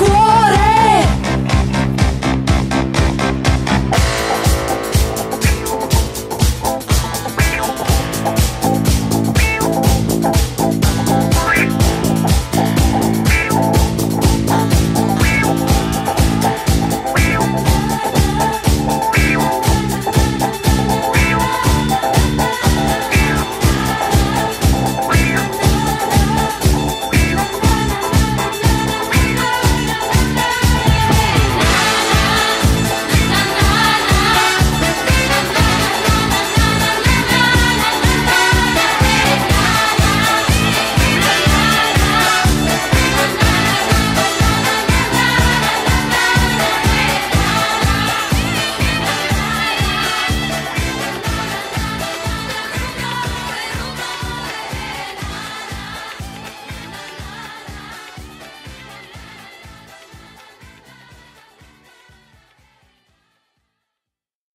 cool.